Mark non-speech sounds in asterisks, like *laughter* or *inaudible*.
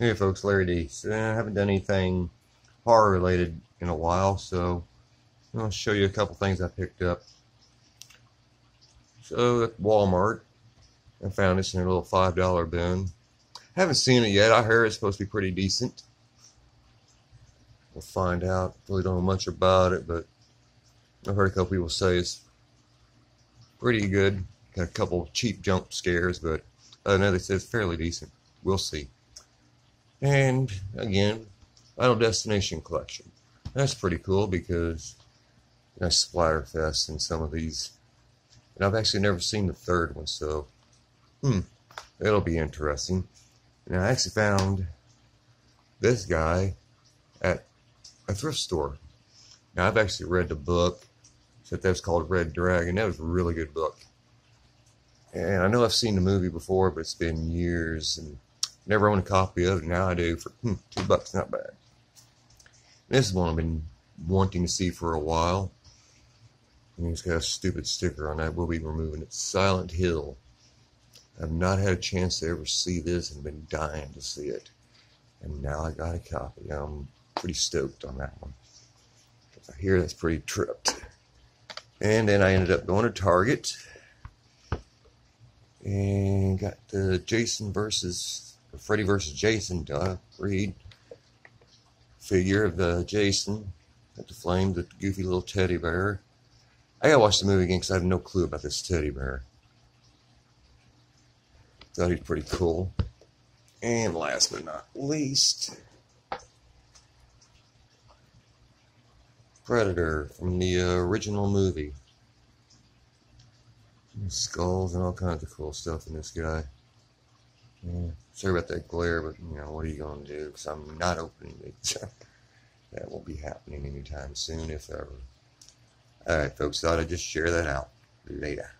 Hey folks, Larry D. So, I uh, haven't done anything horror related in a while, so I'll show you a couple things I picked up. So at Walmart, I found this in a little five dollar bin. Haven't seen it yet. I heard it's supposed to be pretty decent. We'll find out. Really don't know much about it, but I've heard a couple people say it's pretty good. Got a couple cheap jump scares, but other than that, it's fairly decent. We'll see. And again, Final Destination collection. That's pretty cool because nice Splatterfest in some of these. And I've actually never seen the third one, so hmm, it'll be interesting. And I actually found this guy at a thrift store. Now I've actually read the book. Said that's called Red Dragon. That was a really good book. And I know I've seen the movie before, but it's been years and Never owned a copy of it. Now I do for hmm, two bucks. Not bad. This is one I've been wanting to see for a while. And it's got a stupid sticker on that. We'll be removing it. Silent Hill. I've not had a chance to ever see this and been dying to see it. And now I got a copy. I'm pretty stoked on that one. I hear that's pretty tripped. And then I ended up going to Target and got the Jason versus Freddy versus Jason, Doc Reed figure of the Jason at the flame, the goofy little teddy bear. I gotta watch the movie again because I have no clue about this teddy bear. Thought he's pretty cool. And last but not least, Predator from the uh, original movie. Skulls and all kinds of cool stuff in this guy. Yeah. Sorry about that glare, but you know, what are you going to do? Because I'm not opening it. *laughs* that won't be happening anytime soon, if ever. Alright, folks, thought I'd just share that out. Later.